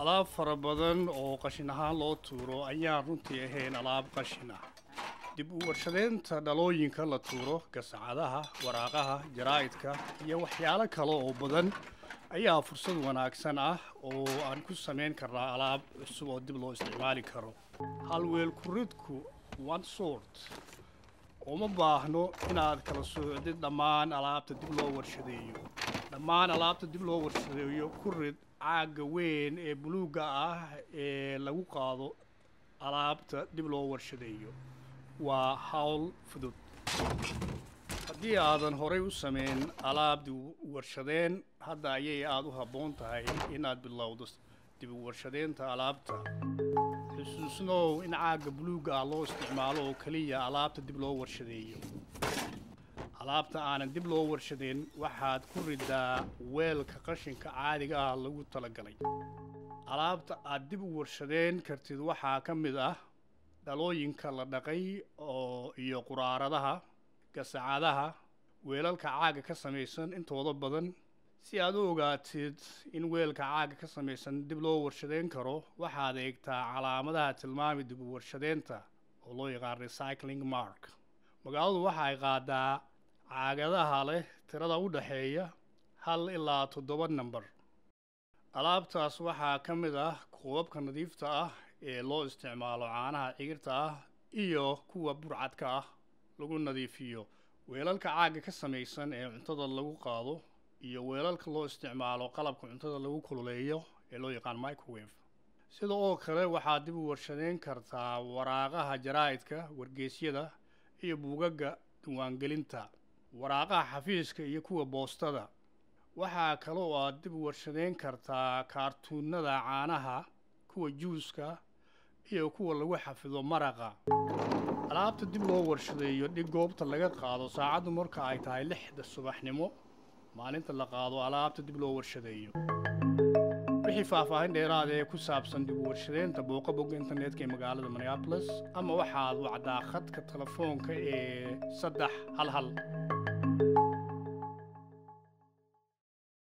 alaab fara badan oo qashin ahaan loo tuuro ayaan runtii ahayn alaab qashin ah dib u warshadeynta dhalooyinka la tuuro gasacadaha waraaqaha jaraa'idka iyo waxyaalo kale oo badan ayaa fursad wanaagsan ah oo aan ku samayn karnaa alaab cusub oo dib loo isticmaali karo. Halweel kuridku one sort uma baahno inaad kala soocdid dhammaan alaabta dib loo warshadeeyo. Dhammaan alaabta dib loo warshadeeyo ku rid caagga weyn ee buluugga ah ee lagu qaado alaabta dib loo warshadeeyo. Waa hawl fudud. Haddii aadan horay u samayn alaab dib u warshadeen hadda ayay aada u habboon tahay inaad bilowdo dib u alaabta xusuusnow in caagga buluugga ah loo isticmaalo oo keliya alaabta dib loo warshadeeyo. Alaabta aanan dib loo warshadeyn waxaad ku ridaa weelka qashinka caadiga ah lagu talagalay. Alaabta aad dib u warshadeen kartid waxaa ka mid ah dhalooyinka la dhaqay oo iyo quraaradaha gasacadaha weelalka caagga ka samaysan intooda badan si aad u ogaatid in weelka caagga ka samaysan dib loo warshadeyn karo waxaad eegtaa calaamadaha tilmaami dib u oo loo yaqaan recycling mark. Magaaladu waxa ay qaadaa caagadaha leh tirada u dhexeeya hal ilaa toddoba namber alaabtaas waxaa ka mid ah koobabka nadiifta ah ee loo isticmaalo caanaha cigirta ah iyo kuwa burcadka ah lagu nadiifiyo. Weelalka caagga ka samaysan ee cuntada lagu qaado iyo weelalka loo isticmaalo qalabka cuntada lagu kululeeyo ee loo yaqaan microwave. Sida oo kale waxaad dib u warshadeyn kartaa waraaqaha jaraa'idka wargeysyada iyo buugagga diiwaangelinta waraaqaha xafiiska iyo kuwa boostada. Waxaa kale oo aad dib u warshadeyn kartaa kaartuunada caanaha kuwa juuska iyo kuwa lagu xafido maraqa. Alaabta dib loo warshadeeyo dhig goobta laga qaado saacaddu marka ay tahay lixda subaxnimo maalinta la qaado alaabta dib loo warshadeeyo. Wixii faahfaahin dheeraada ee ku saabsan dib u warshadeynta booqa internetka ee magaalada minneapolis ama waxaad wacdaa khadka telefoonka ee saddex hal hal